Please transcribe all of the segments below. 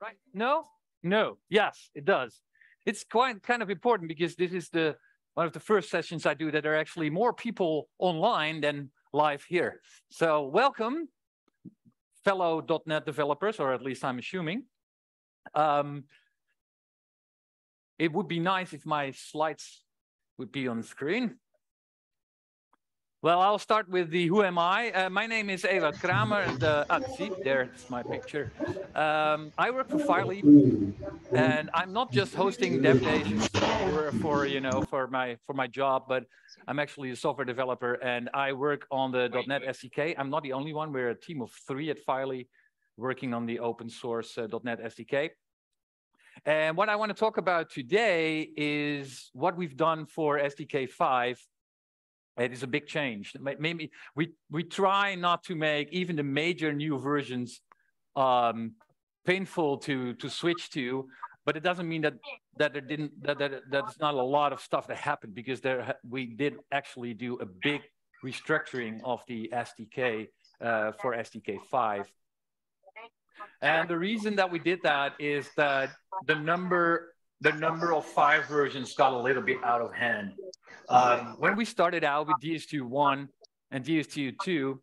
Right? No? No. Yes, it does. It's quite kind of important because this is the one of the first sessions I do that are actually more people online than live here. So welcome, fellow .NET developers, or at least I'm assuming. Um, it would be nice if my slides would be on screen. Well, I'll start with the who am I? Uh, my name is Ewout Kramer. The, ah, see, there's my picture. Um, I work for Firely, and I'm not just hosting dev days for, for, you know for my for my job, but I'm actually a software developer, and I work on the .NET SDK. I'm not the only one. We're a team of three at Firely working on the open source uh, .NET SDK. And what I want to talk about today is what we've done for SDK 5 it is a big change. Maybe we we try not to make even the major new versions um, painful to to switch to, but it doesn't mean that that there didn't that that that's not a lot of stuff that happened because there we did actually do a big restructuring of the SDK uh, for SDK five. And the reason that we did that is that the number the number of FHIR versions got a little bit out of hand. Um, when we started out with DS2.1 and DS2.2,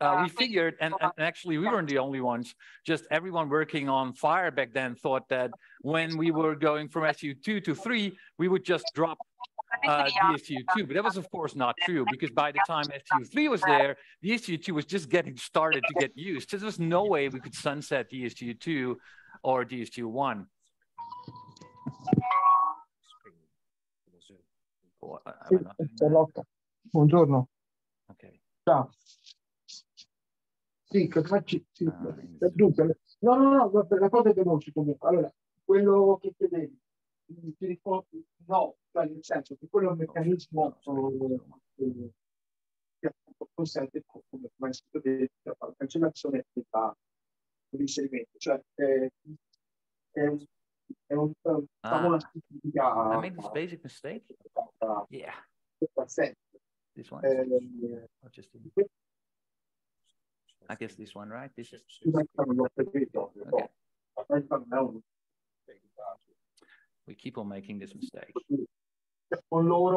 uh, we figured, and, and, actually we weren't the only ones, just everyone working on FHIR back then thought that when we were going from SU2 to 3, we would just drop uh, DSTU2. But that was, of course, not true because by the time STU3 was there, DSTU2 was just getting started to get used. So there was no way we could sunset DSTU2 or DSTU1. Carlotta, buongiorno. Ok. Ciao. Sì, che facci... Sì. Ah, dunque, no, no, no, per la cosa è veloce comunque. Allora, quello che chiedevi, ti ricordi? No, cioè nel senso che quello è un meccanismo eh, che consente, come è stato detto, la cancellazione dell'inserimento. Cioè, eh, è un è un, ah. una I made this basic mistake. Yeah. This one. Eh, just I guess this one, right? This is. Okay. We keep on making this mistake.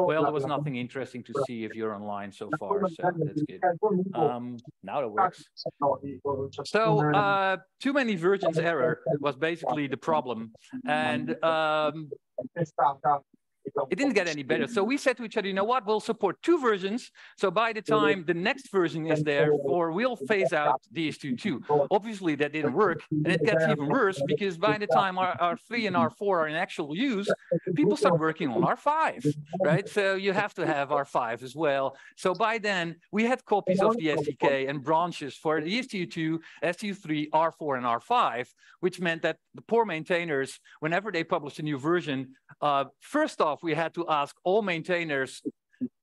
Well, there was nothing interesting to see if you're online so far, so that's good. Um, now it works. So uh, too many versions error was basically the problem. And um, it didn't get any better. So we said to each other, you know what, we'll support two versions. So by the time the next version is there, or we'll phase out DS2.2. Obviously that didn't work. And it gets even worse because by the time our, our 3 and R4 are in actual use, people start working on R5, right? So you have to have R5 as well. So by then we had copies of the SDK and branches for the STU2, STU3, R4, and R5, which meant that the poor maintainers, whenever they published a new version, uh, first off, we had to ask all maintainers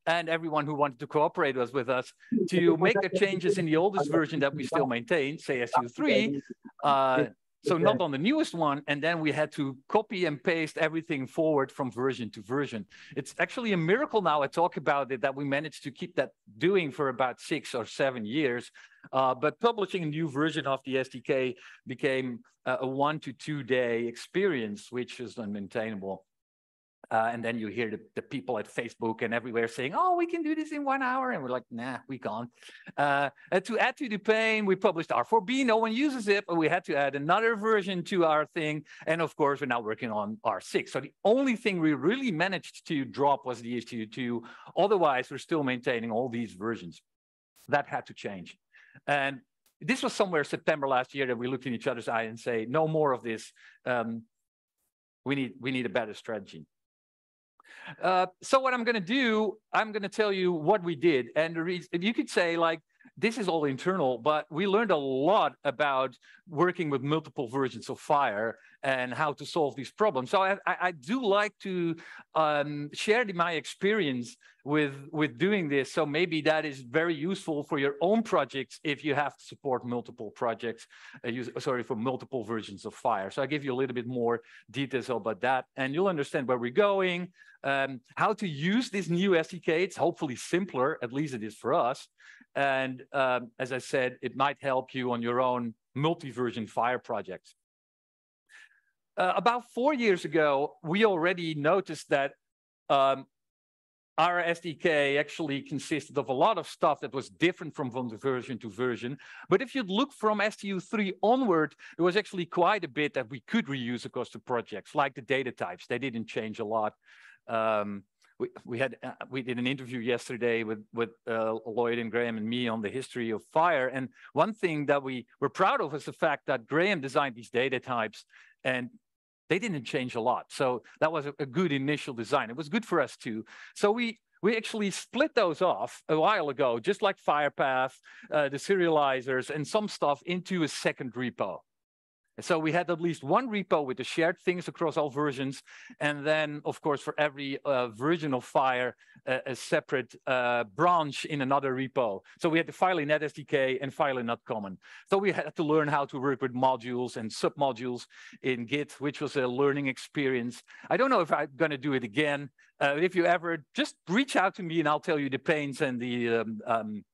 and everyone who wanted to cooperate was with us to make the changes in the oldest version that we still maintain, say STU3, uh, so not on the newest one, and then we had to copy and paste everything forward from version to version. It's actually a miracle now I talk about it that we managed to keep that doing for about six or seven years. Uh, but publishing a new version of the SDK became a one to two day experience, which is unmaintainable. Uh, and then you hear the, the, people at Facebook and everywhere saying, oh, we can do this in one hour. And we're like, nah, we can't. Uh, to add to the pain, we published R4B. No one uses it, but we had to add another version to our thing. And of course, we're now working on R6. So the only thing we really managed to drop was the DSTU2. Otherwise, we're still maintaining all these versions. That had to change. And this was somewhere September last year that we looked in each other's eye and say, no more of this. Um, we need, we need a better strategy. Uh, so what I'm going to do, I'm going to tell you what we did. And the reason, you could say like, this is all internal, but we learned a lot about working with multiple versions of FHIR and how to solve these problems. So I, I do like to um, share my experience with, with doing this. So maybe that is very useful for your own projects if you have to support multiple projects, uh, use, sorry, for multiple versions of FHIR. So I give you a little bit more details about that and you'll understand where we're going, um, how to use this new SDK. It's hopefully simpler, at least it is for us. And um, as I said, it might help you on your own multi-version FHIR projects. Uh, about four years ago, we already noticed that um, our SDK actually consisted of a lot of stuff that was different from version to version. But if you look from STU3 onward, there was actually quite a bit that we could reuse across the projects, like the data types. They didn't change a lot. Um, we, we had uh, we did an interview yesterday with with uh, Lloyd and Graham and me on the history of FHIR. And one thing that we were proud of was the fact that Graham designed these data types and they didn't change a lot. So that was a, a good initial design. It was good for us too. So we we actually split those off a while ago, just like FHIRPath, uh, the serializers, and some stuff into a second repo. So we had at least one repo with the shared things across all versions. And then, of course, for every uh, version of FHIR, uh, a separate uh, branch in another repo. So we had the FileNet SDK and FileNet common. So we had to learn how to work with modules and submodules in Git, which was a learning experience. I don't know if I'm going to do it again. Uh, if you ever, just reach out to me and I'll tell you the pains and the um, um,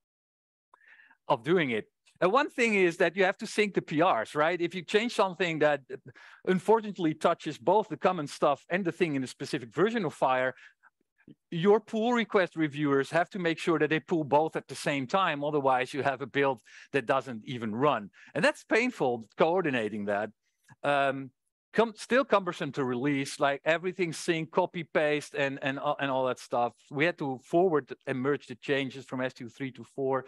of doing it. And one thing is that you have to sync the PRs, right? If you change something that unfortunately touches both the common stuff and the thing in a specific version of FHIR, your pull request reviewers have to make sure that they pull both at the same time. Otherwise, you have a build that doesn't even run. And that's painful, coordinating that. Um, still cumbersome to release, like everything sync, copy, paste, and, and, uh, and all that stuff. We had to forward and merge the changes from STU3 to 4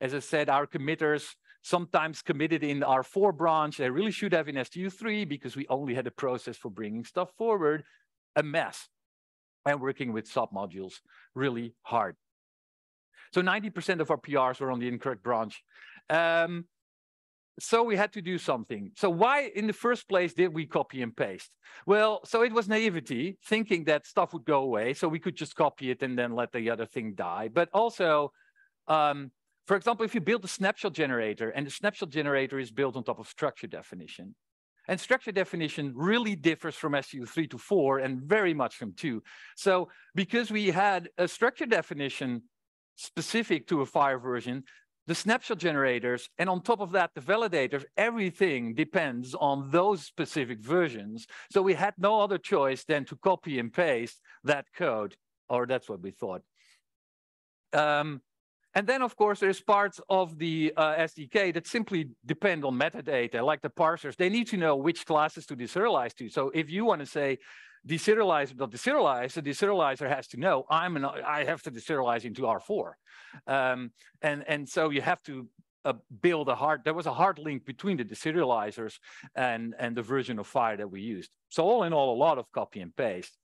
as I said, our committers sometimes committed in our four branch. They really should have in STU3 because we only had a process for bringing stuff forward, a mess. And working with submodules really hard. So 90% of our PRs were on the incorrect branch. Um, so we had to do something. So why in the first place did we copy and paste? Well, so it was naivety, thinking that stuff would go away. So we could just copy it and then let the other thing die. But also, um, for example, if you build a snapshot generator and the snapshot generator is built on top of structure definition, and structure definition really differs from STU3 to 4 and very much from 2. So because we had a structure definition specific to a FHIR version, the snapshot generators, and on top of that, the validators, everything depends on those specific versions. So we had no other choice than to copy and paste that code, or that's what we thought. Um, and then, of course, there's parts of the uh, SDK that simply depend on metadata, like the parsers. They need to know which classes to deserialize to. So if you want to say deserialize but deserialize, the deserializer has to know I'm an, I have to deserialize into R4. Um, and, and so you have to uh, build a hard, there was a hard link between the deserializers and, and the version of FHIR that we used. So all in all, a lot of copy and paste.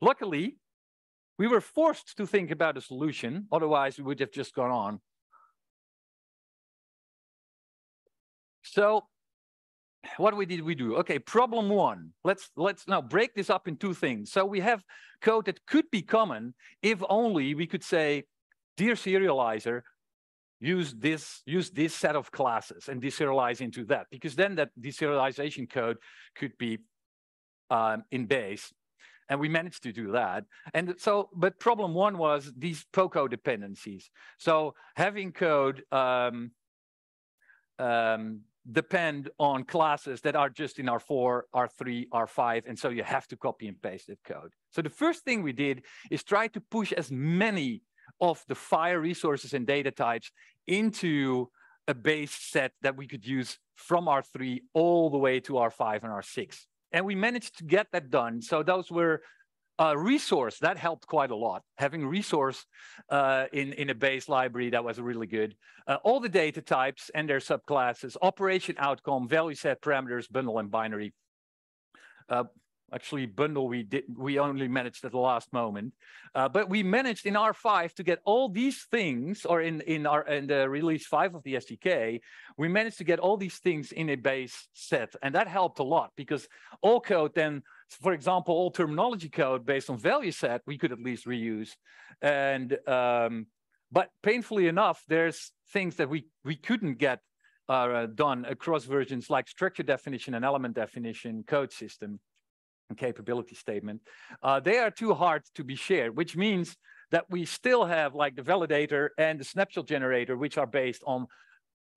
Luckily, we were forced to think about a solution, otherwise we would have just gone on. So what we did we do? Okay, problem one. Let's let's now break this up in two things. So we have code that could be common if only we could say, dear serializer, use this use this set of classes and deserialize into that, because then that deserialization code could be um, in base and we managed to do that. And so, but problem one was these POCO dependencies. So having code um, um, depend on classes that are just in R4, R3, R5, and so you have to copy and paste that code. So the first thing we did is try to push as many of the FHIR resources and data types into a base set that we could use from R3 all the way to R5 and R6. And we managed to get that done. So those were uh, resource that helped quite a lot. Having resource uh, in in a base library that was really good. Uh, all the data types and their subclasses, operation outcome, value set parameters, bundle and binary. Actually bundle we did we only managed at the last moment. Uh, but we managed in r5 to get all these things or in in our in the release 5 of the sdk we managed to get all these things in a base set. And that helped a lot because all code then for example all terminology code based on value set we could at least reuse. And um, but painfully enough there's things that we we couldn't get uh, done across versions like structure definition and element definition code system capability statement, uh, they are too hard to be shared, which means that we still have like the validator and the snapshot generator, which are based on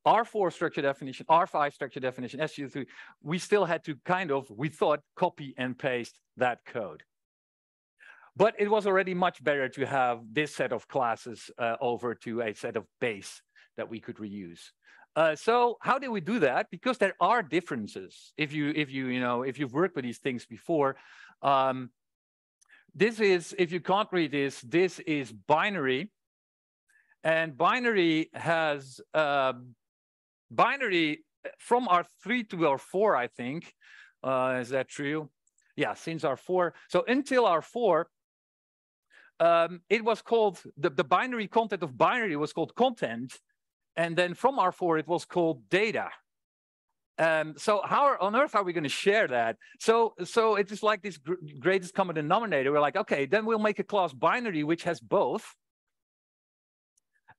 R4 structure definition, R5 structure definition, STU3, we still had to kind of, we thought, copy and paste that code. But it was already much better to have this set of classes uh, over to a set of base that we could reuse. Uh, so how did we do that? Because there are differences. If you, if you, you know, if you've worked with these things before, um, this is, if you can't read this, this is binary. And binary has, uh, binary from R3 to R4, I think. Uh, is that true? Yeah, since R4. So until R4, um, it was called, the, the binary content of binary was called content. And then from R4, it was called data. Um, so how on earth are we going to share that? So, so it is like this gr greatest common denominator. We're like, okay, then we'll make a class binary which has both.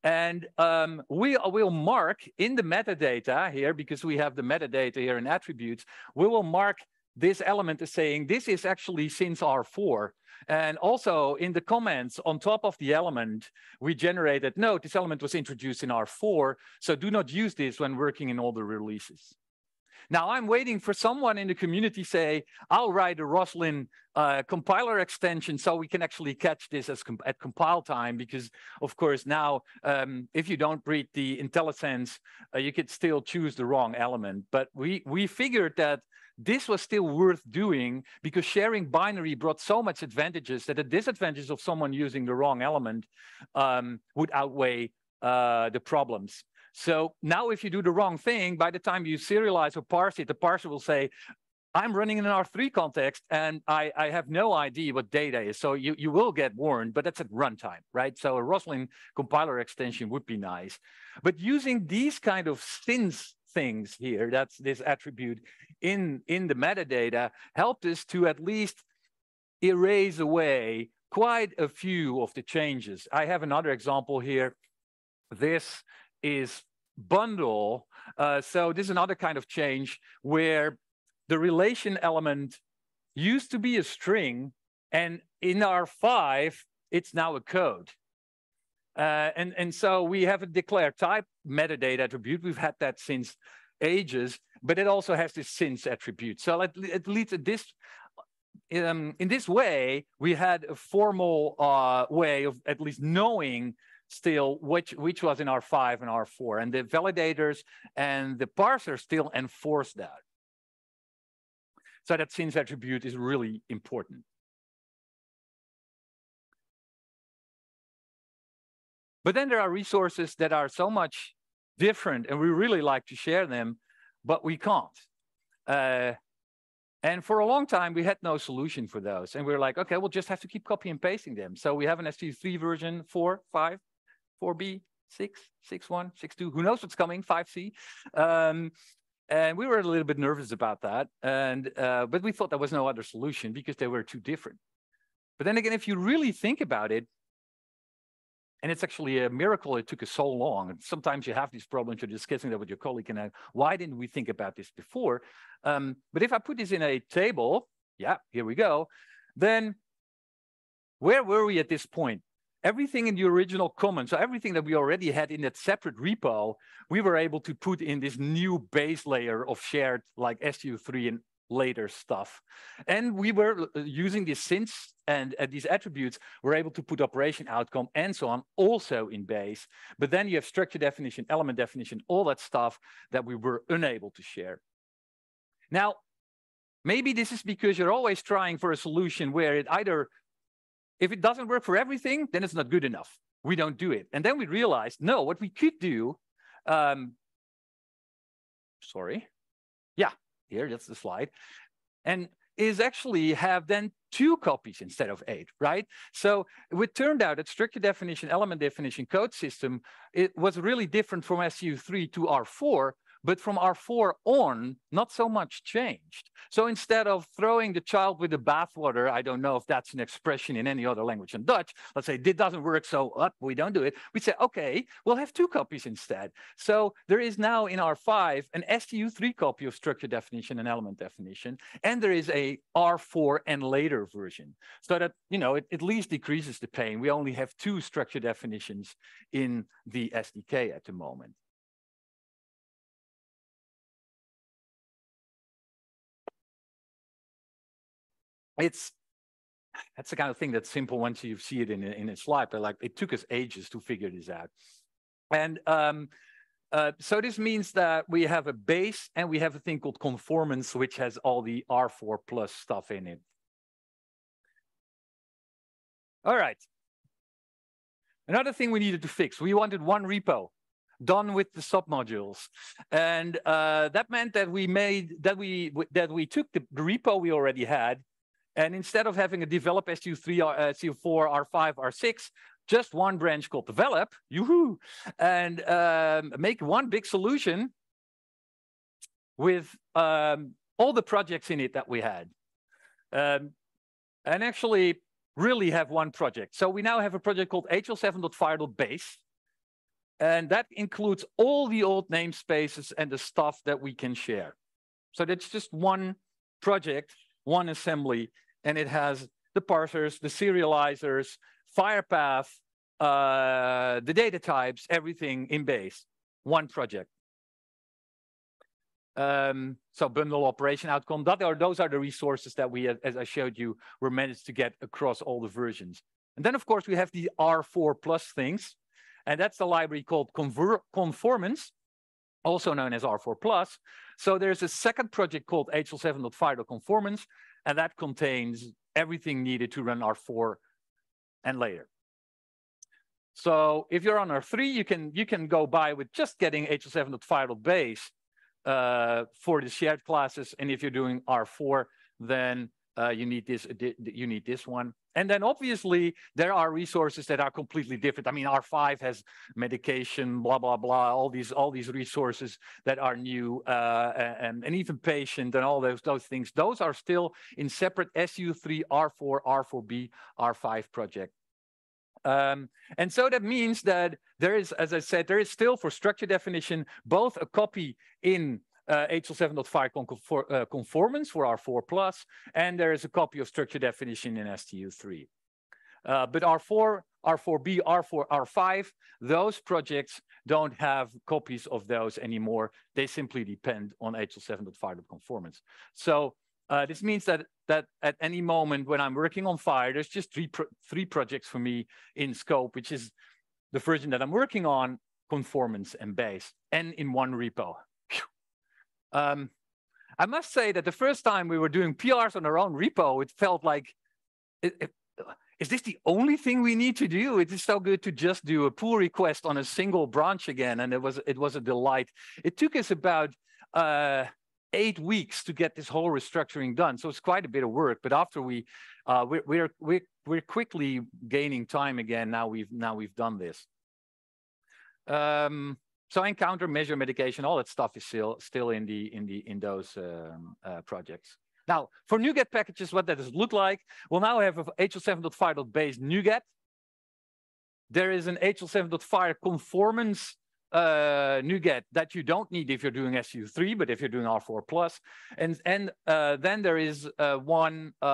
And um, we will mark in the metadata here, because we have the metadata here in attributes, we will mark this element is saying this is actually since R4. And also in the comments on top of the element, we generated, note, this element was introduced in R4, so do not use this when working in all the releases. Now I'm waiting for someone in the community say, I'll write a Roslyn uh, compiler extension so we can actually catch this as comp at compile time because of course now um, if you don't read the IntelliSense, uh, you could still choose the wrong element. But we, we figured that this was still worth doing because sharing binary brought so much advantages that the disadvantages of someone using the wrong element um, would outweigh uh, the problems. So now if you do the wrong thing, by the time you serialize or parse it, the parser will say, I'm running in an R3 context and I, I, have no idea what data is. So you, you will get warned, but that's at runtime, right? So a Roslyn compiler extension would be nice. But using these kind of since things here, that's this attribute in, in the metadata, helped us to at least erase away quite a few of the changes. I have another example here. This is bundle. Uh, so this is another kind of change where the relation element used to be a string, and in R5, it's now a code. Uh, and, and so we have a declare type metadata attribute. We've had that since ages, but it also has this since attribute. So at, it leads to this, um, in this way, we had a formal uh, way of at least knowing still which which was in R5 and R4. And the validators and the parser still enforce that. So that since attribute is really important. But then there are resources that are so much different and we really like to share them, but we can't. Uh, and for a long time, we had no solution for those. And we are like, okay, we'll just have to keep copy and pasting them. So we have an SU3 version, four, five, 4B, 6, 6.1, 6.2, who knows what's coming, 5C. Um, and we were a little bit nervous about that. And uh, But we thought there was no other solution because they were too different. But then again, if you really think about it, and it's actually a miracle it took us so long. And sometimes you have these problems, you're discussing that with your colleague, and uh, why didn't we think about this before? Um, but if I put this in a table, yeah, here we go, then where were we at this point? everything in the original common, so everything that we already had in that separate repo, we were able to put in this new base layer of shared like STU3 and later stuff. And we were uh, using these since and uh, these attributes, we're able to put operation outcome and so on also in base. But then you have structure definition, element definition, all that stuff that we were unable to share. Now, maybe this is because you're always trying for a solution where it either if it doesn't work for everything, then it's not good enough. We don't do it. And then we realized, no, what we could do, um, sorry, yeah, here, that's the slide, and is actually have then two copies instead of eight, right? So it turned out that structure definition, element definition code system, it was really different from STU3 to R4 but from R4 on, not so much changed. So instead of throwing the child with the bathwater, I don't know if that's an expression in any other language in Dutch, let's say this doesn't work, so up, we don't do it. We say, okay, we'll have two copies instead. So there is now in R5 an STU3 copy of structure definition and element definition, and there is a R4 and later version. So that, you know, it at least decreases the pain. We only have two structure definitions in the SDK at the moment. It's that's the kind of thing that's simple once you see it in a, in a slide, but like it took us ages to figure this out. And um, uh, so this means that we have a base and we have a thing called conformance, which has all the R4 plus stuff in it. All right. Another thing we needed to fix, we wanted one repo done with the submodules. And uh, that meant that we made, that we, that we took the, the repo we already had and instead of having a develop STU3, uh, STU4, R5, R6, just one branch called develop, yoo-hoo, and um, make one big solution with um, all the projects in it that we had. Um, and actually really have one project. So we now have a project called hl7.fhir.base. And that includes all the old namespaces and the stuff that we can share. So that's just one project, one assembly and it has the parsers, the serializers, FHIRPath, uh, the data types, everything in base, one project. Um, so bundle operation outcome, that are, those are the resources that we, as I showed you, were managed to get across all the versions. And then, of course, we have the R4 plus things, and that's the library called Conver Conformance, also known as R4 plus. So there's a second project called HL7.fhir.conformance, and that contains everything needed to run R4 and later. So if you're on R3, you can you can go by with just getting HL7.fhir.base uh, for the shared classes, and if you're doing R4, then uh, you need this you need this one. And then obviously there are resources that are completely different. I mean r5 has medication blah blah blah all these all these resources that are new uh, and, and even patient and all those those things. Those are still in separate su3 r4 r4b r5 project. Um, and so that means that there is, as I said, there is still for structure definition, both a copy in uh, HL7.fhir uh, conformance for R4 plus, and there is a copy of structure definition in STU3. Uh, but R4, R4B, R4, R5, those projects don't have copies of those anymore. They simply depend on HL7.fhir conformance. So uh, this means that that at any moment when I'm working on FHIR, there's just three pro three projects for me in scope, which is the version that I'm working on, conformance and base, and in one repo. Um, I must say that the first time we were doing PRs on our own repo, it felt like, it, it, is this the only thing we need to do? It is so good to just do a pull request on a single branch again, and it was it was a delight. It took us about uh, eight weeks to get this whole restructuring done, so it's quite a bit of work. But after we, uh, we're, we're we're we're quickly gaining time again. Now we've now we've done this. Um, so encounter, measure, medication, all that stuff is still still in the in the in those um, uh, projects. Now, for NuGet packages, what that does look like? We'll now have a HL7.fhir.base NuGet. There is an HL7.fhir conformance uh, NuGet that you don't need if you're doing STU3, but if you're doing R4 plus, and and uh, then there is uh, one uh,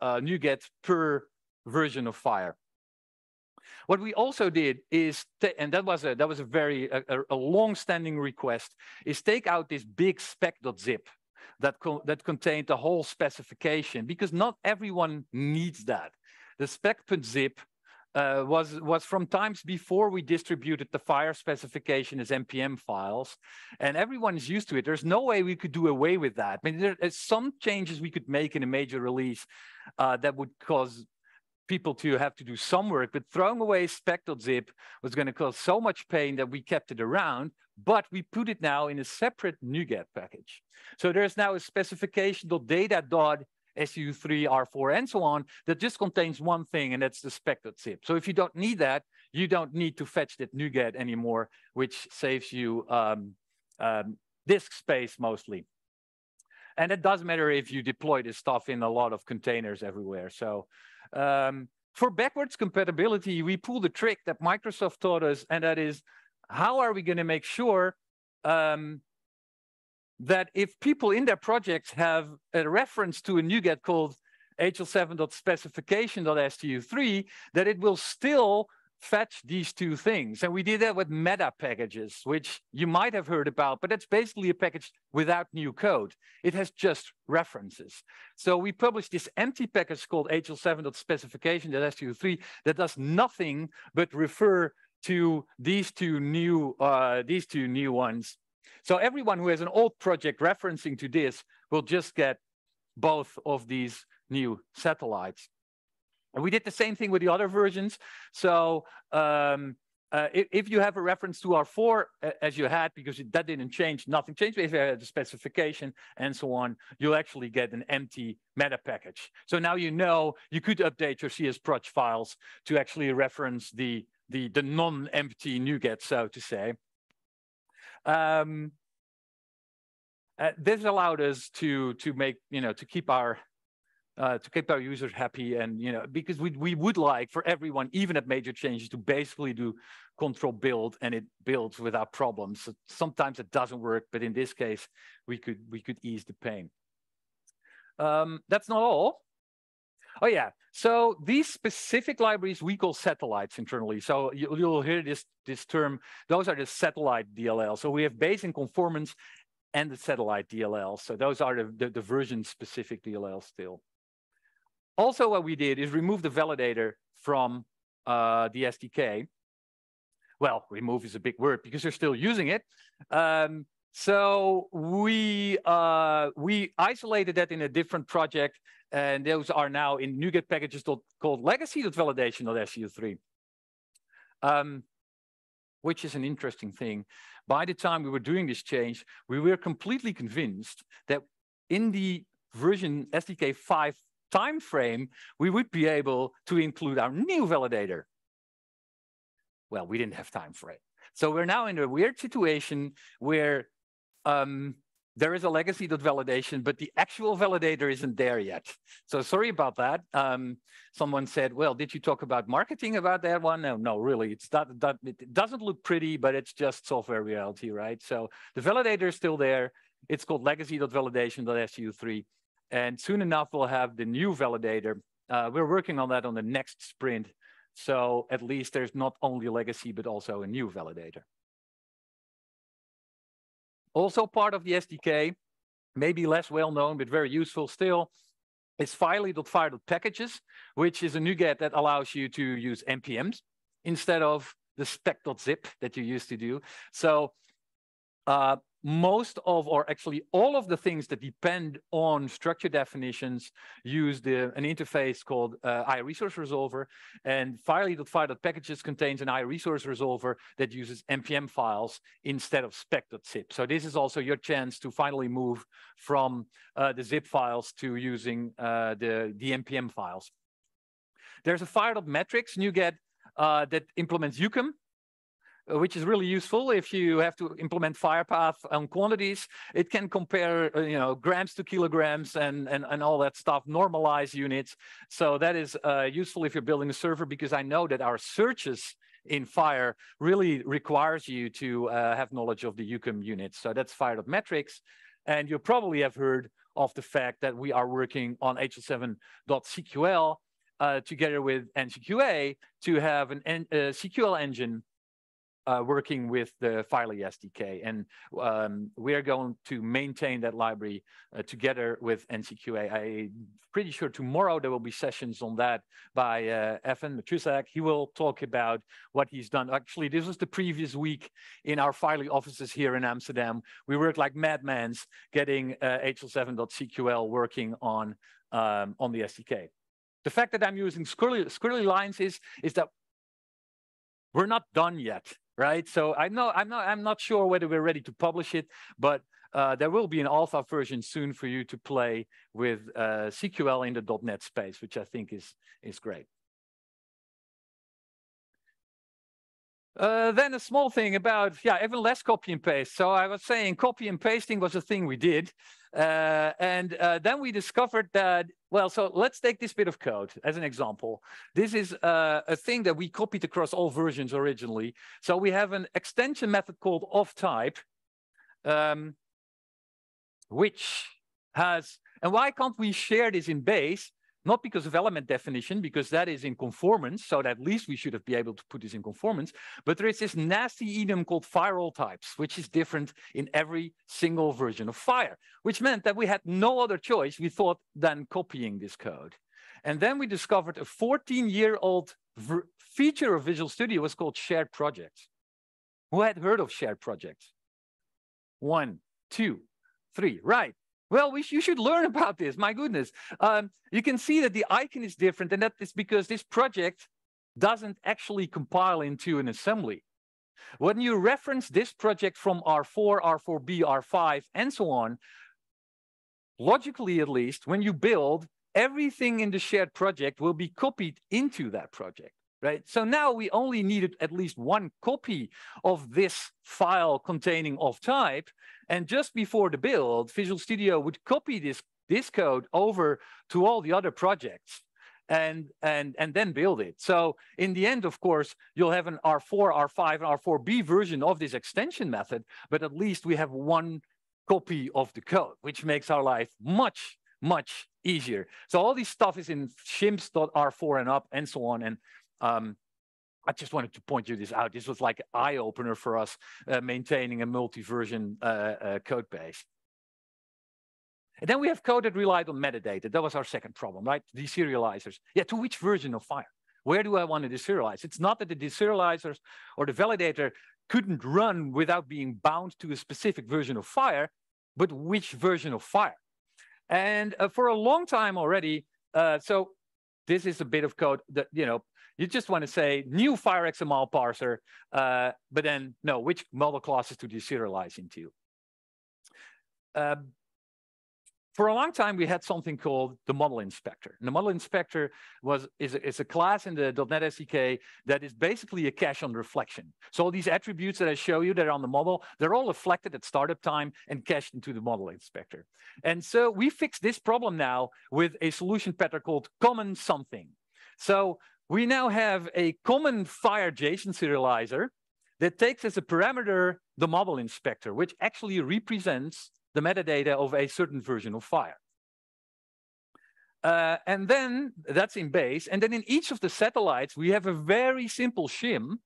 uh, NuGet per version of FHIR. What we also did is, and that was a that was a very a, a long-standing request, is take out this big spec.zip that co that contained the whole specification because not everyone needs that. The spec.zip uh, was was from times before we distributed the FHIR specification as npm files, and everyone is used to it. There's no way we could do away with that. I mean, there are some changes we could make in a major release uh, that would cause people to have to do some work, but throwing away spec.zip was going to cause so much pain that we kept it around, but we put it now in a separate NuGet package. So there's now a specification.data.stu3, R4, and so on that just contains one thing, and that's the spec.zip. So if you don't need that, you don't need to fetch that NuGet anymore, which saves you um, um, disk space mostly. And it does matter if you deploy this stuff in a lot of containers everywhere. So um, for backwards compatibility, we pull the trick that Microsoft taught us, and that is, how are we going to make sure um, that if people in their projects have a reference to a NuGet called HL7.specification.stu3, that it will still fetch these two things. And we did that with meta packages, which you might have heard about, but that's basically a package without new code. It has just references. So we published this empty package called hl7.specification.stu3 that does nothing but refer to these two new uh, these two new ones. So everyone who has an old project referencing to this will just get both of these new satellites. And we did the same thing with the other versions. So um, uh, if, if, you have a reference to R4 uh, as you had, because that didn't change, nothing changed, But if you had the specification and so on, you'll actually get an empty meta package. So now you know you could update your CSproj files to actually reference the, the, the non-empty NuGet, so to say. Um, uh, this allowed us to to make you know to keep our uh, to keep our users happy and you know because we we would like for everyone even at major changes to basically do control build and it builds without problems. So sometimes it doesn't work but in this case we could we could ease the pain. Um, that's not all. Oh yeah. So these specific libraries we call satellites internally. So you, will hear this this term. Those are the satellite dll so we have base and conformance and the satellite dll so those are the, the, the version specific dll still also, what we did is remove the validator from uh, the SDK. Well, remove is a big word because they're still using it. Um, so we uh, we isolated that in a different project, and those are now in NuGet packages called legacy.validation.stu3, um, which is an interesting thing. By the time we were doing this change, we were completely convinced that in the version SDK 5 time frame, we would be able to include our new validator. Well, we didn't have time for it. So we're now in a weird situation where um, there is a legacy validation, but the actual validator isn't there yet. So sorry about that. Um, someone said, well, did you talk about marketing about that one? No, no, really, it's not, that, it doesn't look pretty, but it's just software reality, right? So the validator is still there. It's called legacy.validation.stu3. And soon enough, we'll have the new validator. Uh, we're working on that on the next sprint. So at least there's not only legacy, but also a new validator. Also part of the SDK, maybe less well known, but very useful still, is firely.fhir.packages, which is a NuGet that allows you to use NPMs instead of the spec.zip that you used to do. So uh, most of, or actually all of the things that depend on structure definitions use the, an interface called uh, iResource Resolver. And firely.fhir.packages contains an iResource Resolver that uses NPM files instead of spec.zip. So this is also your chance to finally move from uh, the zip files to using uh, the, the NPM files. There's a fhir.metrics NuGet uh, that implements UCUM, uh, which is really useful if you have to implement FHIRPath on quantities. It can compare, uh, you know, grams to kilograms and, and, and all that stuff, normalize units. So that is uh, useful if you're building a server because I know that our searches in FHIR really requires you to uh, have knowledge of the UCUM units. So that's Fhir.metrics. And you probably have heard of the fact that we are working on HL7.CQL uh, together with NCQA to have an, a CQL engine uh, working with the Firely SDK. And um, we are going to maintain that library uh, together with NCQA. I'm pretty sure tomorrow there will be sessions on that by uh, Evan Machusak. He will talk about what he's done. Actually, this was the previous week in our Firely offices here in Amsterdam. We worked like madmen getting HL7.CQL uh, working on, um, on the SDK. The fact that I'm using squirrely, squirrely lines is, is that we're not done yet right? So I know I'm not I'm not sure whether we're ready to publish it, but uh, there will be an alpha version soon for you to play with uh, CQL in the .NET space, which I think is is great. Uh, then a small thing about, yeah, even less copy and paste. So I was saying copy and pasting was a thing we did. Uh, and uh, then we discovered that, well, so let's take this bit of code as an example. This is uh, a thing that we copied across all versions originally. So we have an extension method called of type, um, which has, and why can't we share this in base? Not because of element definition, because that is in conformance, so that at least we should have been able to put this in conformance, but there is this nasty enum called FHIRAllTypes, which is different in every single version of FHIR, which meant that we had no other choice, we thought, than copying this code. And then we discovered a 14-year-old feature of Visual Studio was called shared projects. Who had heard of shared projects? One, two, three, right. Well, we sh you should learn about this. My goodness. Um, you can see that the icon is different, and that is because this project doesn't actually compile into an assembly. When you reference this project from R4, R4B, R5, and so on, logically at least, when you build, everything in the shared project will be copied into that project right? So now we only needed at least one copy of this file containing of type. And just before the build, Visual Studio would copy this, this code over to all the other projects and, and, and then build it. So in the end, of course, you'll have an R4, R5, and R4B version of this extension method, but at least we have one copy of the code, which makes our life much, much easier. So all this stuff is in shims.r4 and up and so on. And um, I just wanted to point you this out. This was like eye opener for us uh, maintaining a multi-version uh, uh, code base. And then we have code that relied on metadata. That was our second problem, right? Deserializers. Yeah, to which version of FHIR? Where do I want to deserialize? It's not that the deserializers or the validator couldn't run without being bound to a specific version of FHIR, but which version of FHIR? And uh, for a long time already, uh, so this is a bit of code that, you know, you just want to say new FHIR XML parser, uh, but then no, which model classes to deserialize into. Um, for a long time, we had something called the model inspector. And the model inspector was is a, is a class in the .NET SDK that is basically a cache on reflection. So all these attributes that I show you that are on the model, they're all reflected at startup time and cached into the model inspector. And so we fixed this problem now with a solution pattern called common something. So we now have a common FHIR JSON serializer that takes as a parameter the model inspector, which actually represents the metadata of a certain version of FHIR. Uh, and then that's in base. And then in each of the satellites, we have a very simple shim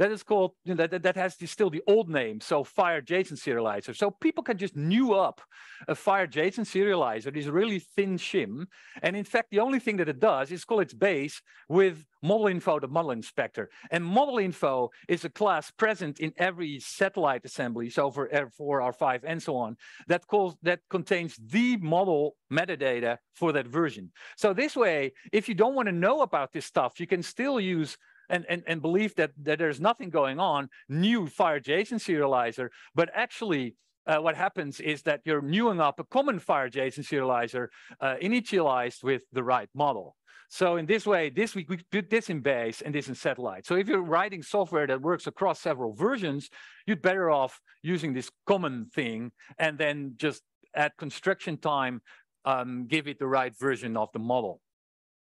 that is called, you know, that, that has the, still the old name, so FHIR JSON serializer. So people can just new up a FHIR JSON serializer, this really thin shim. And in fact, the only thing that it does is call its base with model info, the model inspector. And model info is a class present in every satellite assembly, so for er, R4, R5, and so on, that, calls, that contains the model metadata for that version. So this way, if you don't want to know about this stuff, you can still use and, and, and believe that, that there's nothing going on, new FHIR JSON serializer, but actually uh, what happens is that you're newing up a common FHIR JSON serializer uh, initialized with the right model. So in this way, this week we put this in base and this in satellite. So if you're writing software that works across several versions, you'd better off using this common thing and then just at construction time, um, give it the right version of the model.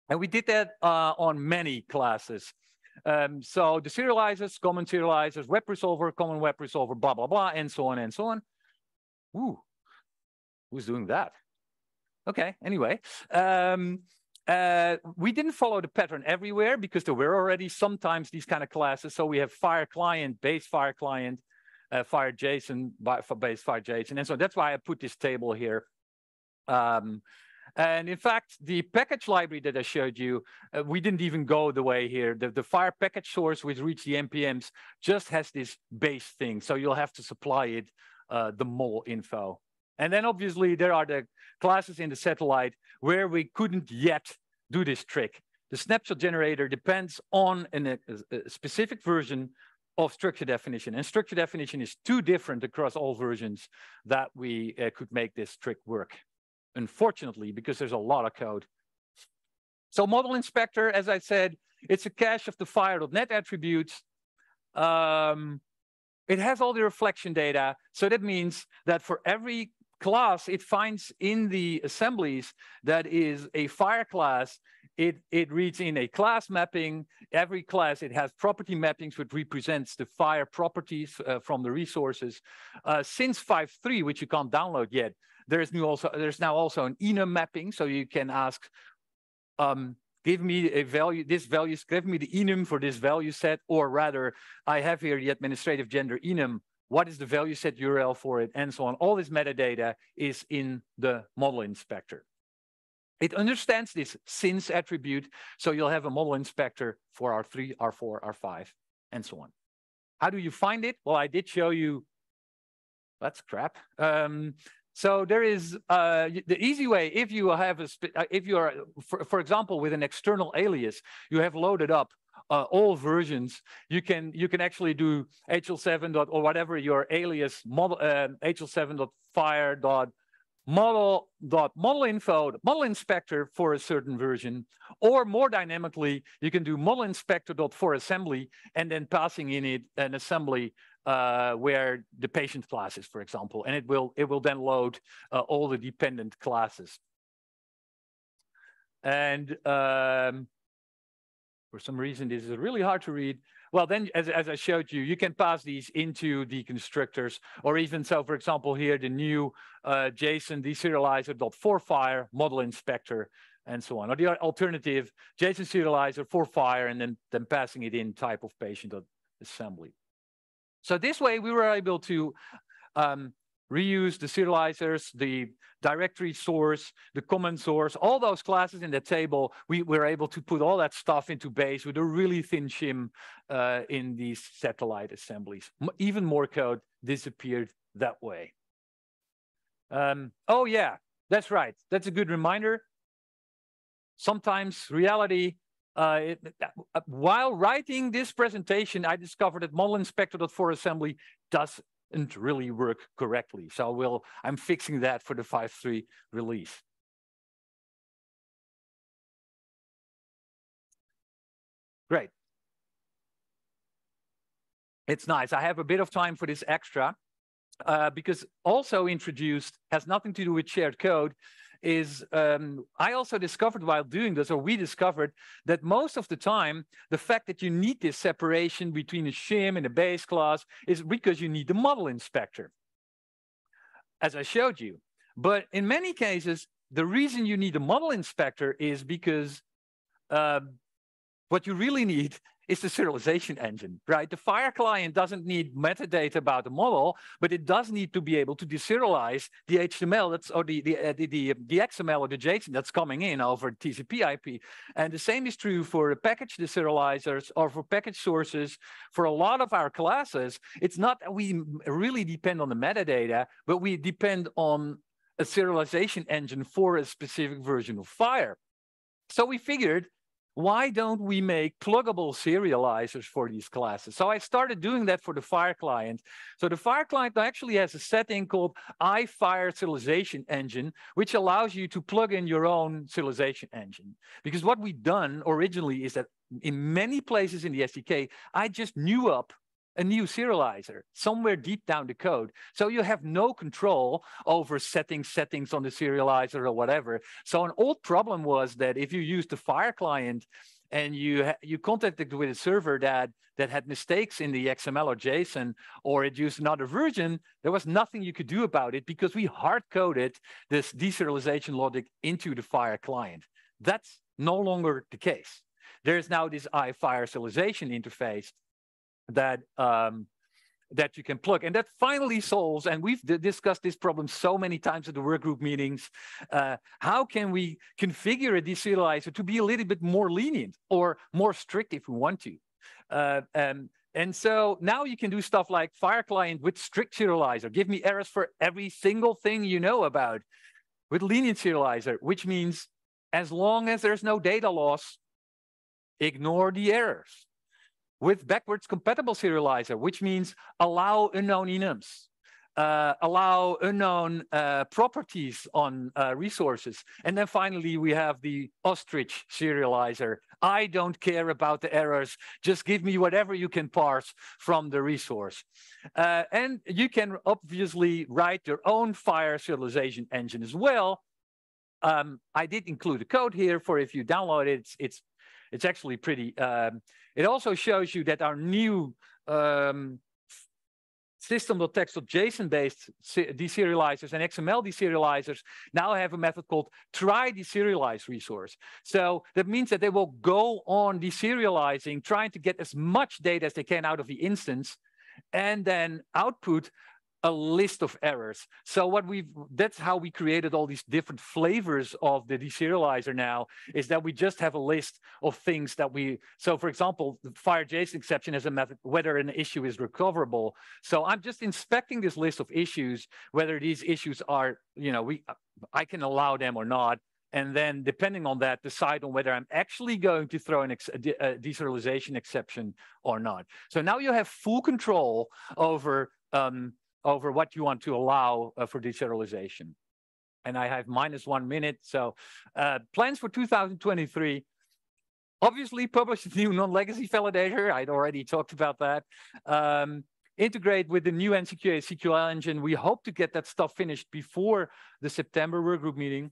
And we did that uh, on many classes. Um, so the serializers, common serializers, web resolver, common web resolver, blah, blah, blah, and so on and so on. Ooh, who's doing that? Okay, anyway. Um, uh, we didn't follow the pattern everywhere because there were already sometimes these kind of classes. So we have FHIR Client, base FHIR Client, uh, FHIR JSON, base FHIR JSON. And so that's why I put this table here. Um, and in fact, the package library that I showed you, uh, we didn't even go the way here. The, the FHIR package source, which reached the NPMs, just has this base thing. So you'll have to supply it uh, the model info. And then obviously there are the classes in the satellite where we couldn't yet do this trick. The snapshot generator depends on an, a, a specific version of structure definition. And structure definition is too different across all versions that we uh, could make this trick work unfortunately, because there's a lot of code. So model inspector, as I said, it's a cache of the fhir.net attributes. Um, it has all the reflection data. So that means that for every class it finds in the assemblies that is a FHIR class, it, it reads in a class mapping. Every class, it has property mappings, which represents the FHIR properties uh, from the resources. Uh, since 5.3, which you can't download yet, there's new also there's now also an enum mapping, so you can ask um, give me a value, this value, give me the enum for this value set, or rather, I have here the administrative gender enum, what is the value set URL for it, and so on. All this metadata is in the model inspector. It understands this since attribute, so you'll have a model inspector for R3, R4, R5, and so on. How do you find it? Well, I did show you, that's crap. Um, so there is uh, the easy way. If you have a, uh, if you are, for, for example, with an external alias, you have loaded up uh, all versions. You can you can actually do HL7 dot or whatever your alias model uh, HL7 dot FHIR dot model dot model info model inspector for a certain version or more dynamically you can do model inspector dot for assembly and then passing in it an assembly uh, where the patient class is, for example, and it will it will then load uh, all the dependent classes. And um, for some reason, this is really hard to read. Well, then, as, as I showed you, you can pass these into the constructors, or even so, for example, here, the new uh, JSON deserializer.forFire model inspector, and so on. Or the alternative, JSON serializer for FHIR, and then, then passing it in type of patient assembly. So this way we were able to um, reuse the serializers, the directory source, the common source, all those classes in the table, we were able to put all that stuff into base with a really thin shim uh, in these satellite assemblies. Even more code disappeared that way. Um, oh yeah, that's right. That's a good reminder. Sometimes reality uh, it, uh, while writing this presentation, I discovered that model inspector.for assembly doesn't really work correctly. So we'll, I'm fixing that for the 5.3 release. Great. It's nice. I have a bit of time for this extra uh, because also introduced has nothing to do with shared code is um, I also discovered while doing this, or we discovered that most of the time, the fact that you need this separation between a shim and a base class is because you need the model inspector, as I showed you. But in many cases, the reason you need a model inspector is because uh, what you really need is the serialization engine, right? The FHIR client doesn't need metadata about the model, but it does need to be able to deserialize the HTML that's or the the, uh, the, the, the XML or the JSON that's coming in over TCP IP. And the same is true for package deserializers or for package sources. For a lot of our classes, it's not that we really depend on the metadata, but we depend on a serialization engine for a specific version of FHIR. So we figured why don't we make pluggable serializers for these classes? So I started doing that for the FHIR client. So the FHIR client actually has a setting called iFire serialization engine, which allows you to plug in your own serialization engine. Because what we've done originally is that in many places in the SDK, I just knew up a new serializer somewhere deep down the code. So you have no control over setting settings on the serializer or whatever. So an old problem was that if you use the FHIR client and you you contacted with a server that that had mistakes in the XML or JSON, or it used another version, there was nothing you could do about it because we hard coded this deserialization logic into the FHIR client. That's no longer the case. There's now this iFire serialization interface that um, that you can plug. And that finally solves, and we've discussed this problem so many times at the workgroup meetings, uh, how can we configure a deserializer to be a little bit more lenient or more strict if we want to? Uh, um, and so now you can do stuff like FHIR Client with strict serializer. Give me errors for every single thing you know about with lenient serializer, which means as long as there's no data loss, ignore the errors with backwards compatible serializer, which means allow unknown enums, uh, allow unknown uh, properties on uh, resources. And then finally, we have the ostrich serializer. I don't care about the errors. Just give me whatever you can parse from the resource. Uh, and you can obviously write your own FHIR serialization engine as well. Um, I did include a code here for if you download it, it's, it's actually pretty. Um, it also shows you that our new um, system.text.json based deserializers and XML deserializers now have a method called try deserialize resource. So that means that they will go on deserializing, trying to get as much data as they can out of the instance, and then output a list of errors. So what we've, that's how we created all these different flavors of the deserializer now, is that we just have a list of things that we, so for example, the FHIR JSON exception is a method, whether an issue is recoverable. So I'm just inspecting this list of issues, whether these issues are, you know, we, I can allow them or not. And then depending on that, decide on whether I'm actually going to throw an ex a deserialization exception or not. So now you have full control over um, over what you want to allow uh, for deserialization. And I have minus one minute. So uh, plans for 2023. Obviously, publish a new non-legacy validator. I'd already talked about that. Um, integrate with the new NCQA CQL engine. We hope to get that stuff finished before the September workgroup meeting.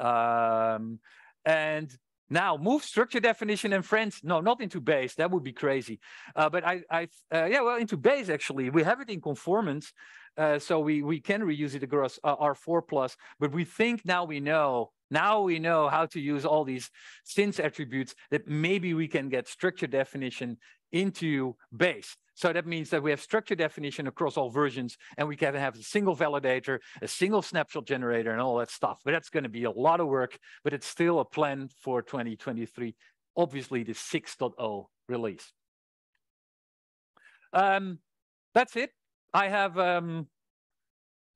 Um, and now move structure definition and friends. No, not into base. That would be crazy. Uh, but I, I, uh, yeah, well, into base actually. We have it in conformance, uh, so we we can reuse it across uh, R4 plus. But we think now we know. Now we know how to use all these since attributes that maybe we can get structure definition into base. So that means that we have structure definition across all versions, and we can have a single validator, a single snapshot generator, and all that stuff. But that's going to be a lot of work, but it's still a plan for 2023. Obviously, the 6.0 release. Um, that's it. I have um,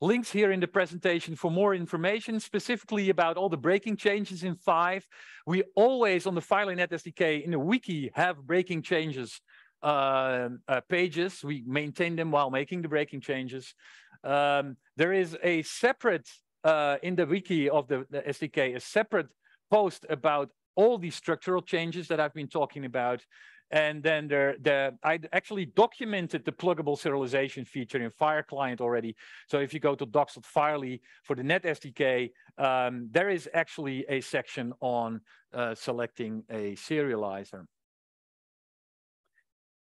links here in the presentation for more information, specifically about all the breaking changes in 5. We always, on the FHIR .NET SDK in the wiki, have breaking changes uh, uh, pages. We maintain them while making the breaking changes. Um, there is a separate, uh, in the wiki of the, the, SDK, a separate post about all these structural changes that I've been talking about. And then there, the, I actually documented the pluggable serialization feature in FHIR Client already. So if you go to docs.firely for the Net SDK, um, there is actually a section on uh, selecting a serializer.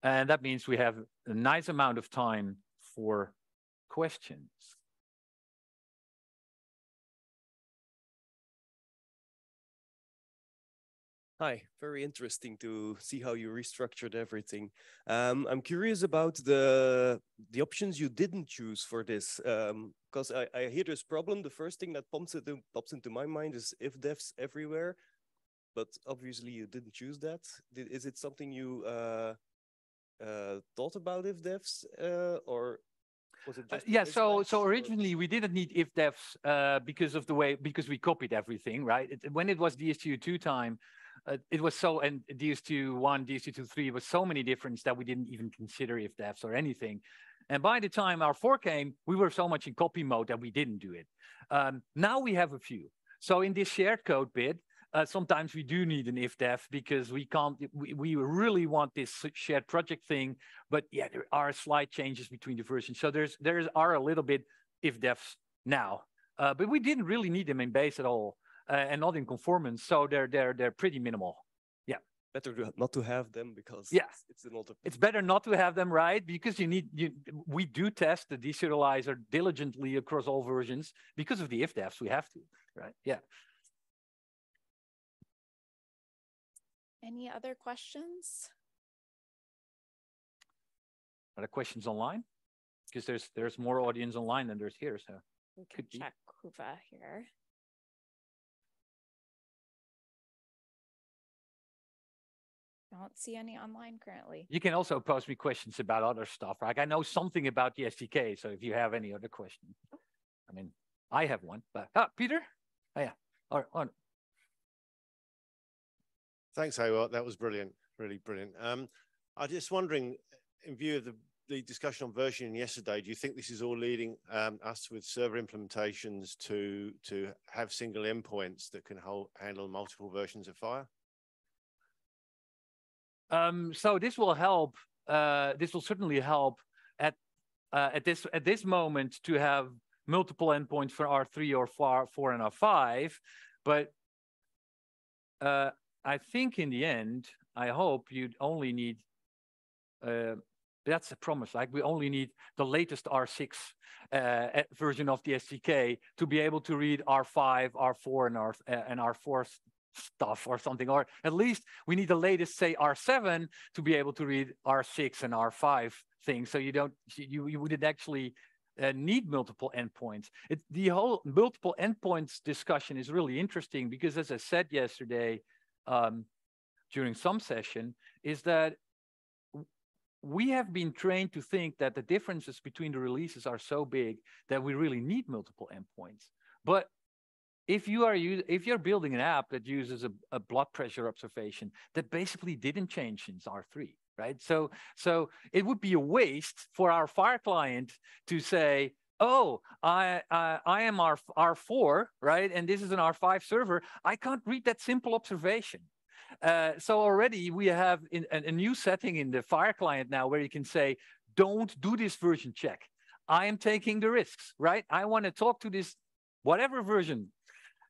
And that means we have a nice amount of time for questions. Hi, very interesting to see how you restructured everything. Um, I'm curious about the the options you didn't choose for this, because um, I, I hear this problem. The first thing that pops into, pops into my mind is if defs everywhere, but obviously you didn't choose that. Is it something you uh, uh, thought about if defs uh, or was it uh, yeah so so originally or? we didn't need if defs uh, because of the way because we copied everything right? It, when it was ds2 time uh, it was so and ds2 ds2 3 was so many different that we didn't even consider if defs or anything. And by the time R4 came we were so much in copy mode that we didn't do it. Um, now we have a few. So in this shared code bit uh, sometimes we do need an if def because we can't we, we really want this shared project thing but yeah there are slight changes between the versions. So there's there are a little bit if defs now uh, but we didn't really need them in base at all uh, and not in conformance. So they're they're they're pretty minimal. Yeah. Better not to have them because yeah. it's, it's, it's better not to have them right? Because you need you we do test the deserializer diligently across all versions because of the if defs we have to right? Yeah Any other questions? Are there questions online? Because there's there's more audience online than there's here, so we can check Kuva here. Don't see any online currently. You can also post me questions about other stuff. Like I know something about the SDK, so if you have any other question, I mean, I have one. But ah, Peter, oh yeah, or, or Thanks, Ewout. That was brilliant, really brilliant. Um, I'm just wondering, in view of the, the discussion on versioning yesterday, do you think this is all leading um, us with server implementations to to have single endpoints that can hold, handle multiple versions of FHIR? Um, so this will help. Uh, this will certainly help at uh, at this at this moment to have multiple endpoints for R3 or 4, 4 and R5, but uh, I think in the end, I hope you'd only need uh, That's a promise. Like we only need the latest R6 uh, version of the SDK to be able to read R5, R4, and R uh, and R4 stuff or something. Or at least we need the latest, say R7, to be able to read R6 and R5 things. So you don't you you wouldn't actually uh, need multiple endpoints. It, the whole multiple endpoints discussion is really interesting because, as I said yesterday um, during some session, is that we have been trained to think that the differences between the releases are so big that we really need multiple endpoints. But if you are if you're building an app that uses a, a blood pressure observation that basically didn't change since R3, right? So so it would be a waste for our FHIR client to say, oh, I, I, I am R, R4, right? And this is an R5 server. I can't read that simple observation. Uh, so already we have in, a, new setting in the FHIR client now where you can say, don't do this version check. I am taking the risks, right? I want to talk to this whatever version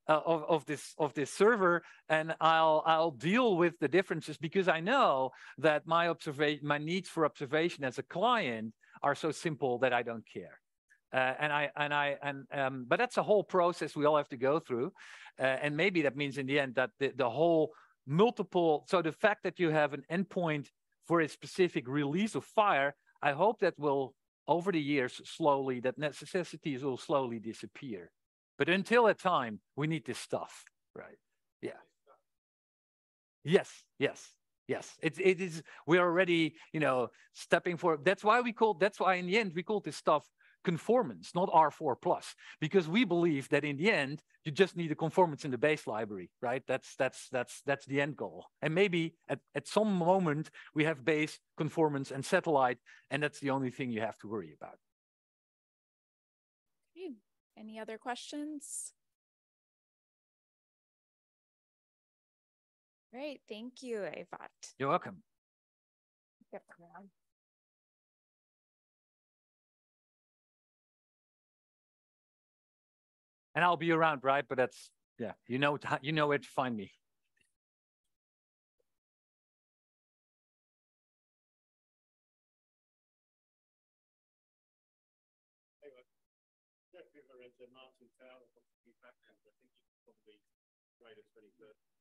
uh, of, of this of this server and I'll I'll deal with the differences because I know that my observation my needs for observation as a client are so simple that I don't care. Uh, and I and I and um, but that's a whole process we all have to go through, uh, and maybe that means in the end that the, the whole multiple. So the fact that you have an endpoint for a specific release of FHIR, I hope that will over the years slowly that necessities will slowly disappear. But until that time, we need this stuff, right? Yeah. Yes, yes, yes. It, it is, we're already, you know, stepping for, that's why we call, that's why in the end, we call this stuff conformance, not R4 plus, because we believe that in the end, you just need a conformance in the base library, right? That's, that's, that's, that's the end goal. And maybe at, at some moment we have base conformance and satellite, and that's the only thing you have to worry about. Any other questions? Great, thank you, Ewout. You're welcome. Yep. And I'll be around, right? But that's yeah, you know, you know where to find me. Martin Fowler I think he's probably great at 21st